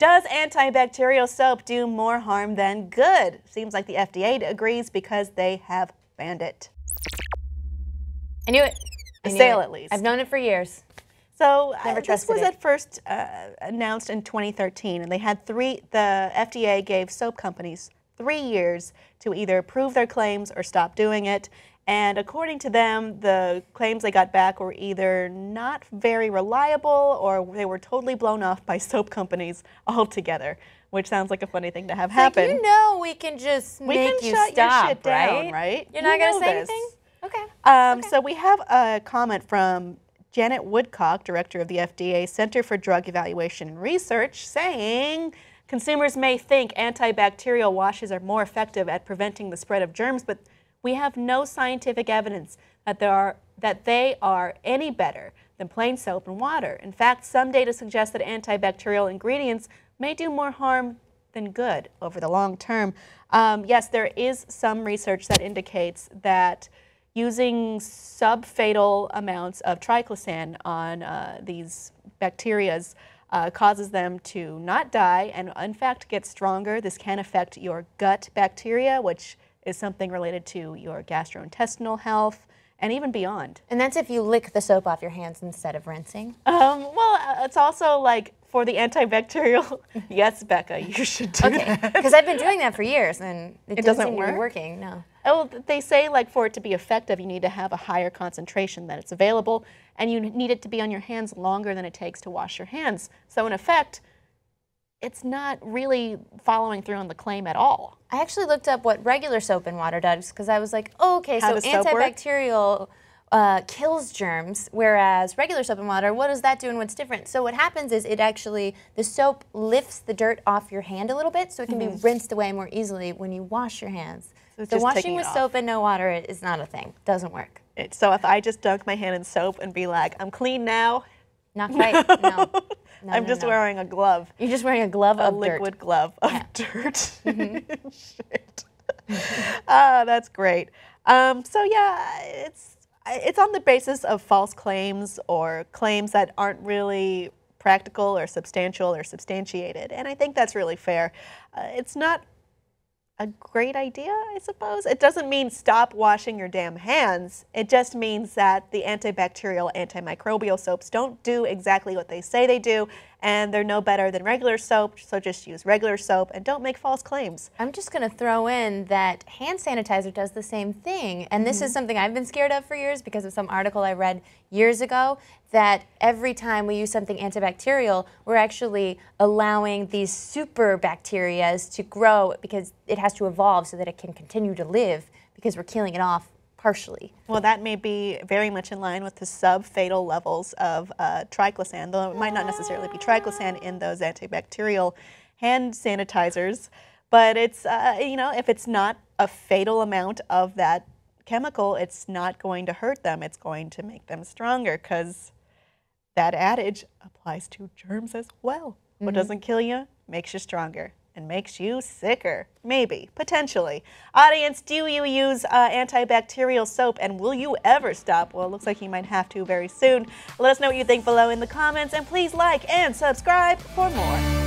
Does antibacterial soap do more harm than good? Seems like the FDA agrees because they have banned it. I knew it. I The knew sale, it. at least. I've known it for years. So uh, this was it. at first uh, announced in 2013, and they had three. The FDA gave soap companies three years to either prove their claims or stop doing it. And according to them, the claims they got back were either not very reliable or they were totally blown off by soap companies altogether, which sounds like a funny thing to have happen. Like, you know we can just we make can you shut stop, your shit down, right? right? You're You not gonna say this. anything? Okay. Um, So we have a comment from Janet Woodcock, director of the FDA Center for Drug Evaluation and Research, saying consumers may think antibacterial washes are more effective at preventing the spread of germs, but we have no scientific evidence that there are that they are any better than plain soap and water. In fact, some data suggests that antibacterial ingredients may do more harm than good over the long term. Um, yes, there is some research that indicates that using subfatal amounts of triclosan on uh, these bacterias uh, causes them to not die and, in fact, get stronger. This can affect your gut bacteria, which is something related to your gastrointestinal health and even beyond. And that's if you lick the soap off your hands instead of rinsing. Um, well, uh, it's also like for the antibacterial. yes, Becca, you should do Okay, that. because I've been doing that for years and it, doesn't, doesn't seem to be work? working. No. Oh, they say like for it to be effective, you need to have a higher concentration that it's available, and you need it to be on your hands longer than it takes to wash your hands. So in effect, it's not really following through on the claim at all. I actually looked up what regular soap and water does because I was like, oh, okay, How so does soap work? antibacterial uh, kills germs, whereas regular soap and water, what does that do and what's different? So what happens is it actually the soap lifts the dirt off your hand a little bit, so it can be rinsed away more easily when you wash your hands. So it's So just washing with soap and no water is not a thing. Doesn't work. It, so if I just dunk my hand in soap and be like, "I'm clean now," Not quite. No. No, I'm no, just no. wearing a glove, You're just wearing a glove a of liquid dirt. glove of Yeah. dirt. Shit. ah, that's great. Um, so yeah, it's it's on the basis of false claims or claims that aren't really practical or substantial or substantiated, and I think that's really fair. Uh, it's not a great idea, I suppose. It doesn't mean stop washing your damn hands. It just means that the antibacterial, antimicrobial soaps don't do exactly what they say they do, and they're no better than regular soap, so just use regular soap and don't make false claims. I'm just going to throw in that hand sanitizer does the same thing. And this Mm-hmm. is something I've been scared of for years because of some article I read years ago that every time we use something antibacterial, we're actually allowing these super bacteria to grow because it has to evolve so that it can continue to live because we're killing it off partially. Well, that may be very much in line with the sub-fatal levels of uh, triclosan, though it might not necessarily be triclosan in those antibacterial hand sanitizers. But it's, uh, you know, if it's not a fatal amount of that chemical, it's not going to hurt them. It's going to make them stronger because that adage applies to germs as well. What doesn't kill you makes you stronger and makes you sicker. Maybe, potentially. Audience, do you use uh, antibacterial soap and will you ever stop? Well, it looks like you might have to very soon. Let us know what you think below in the comments and please like and subscribe for more.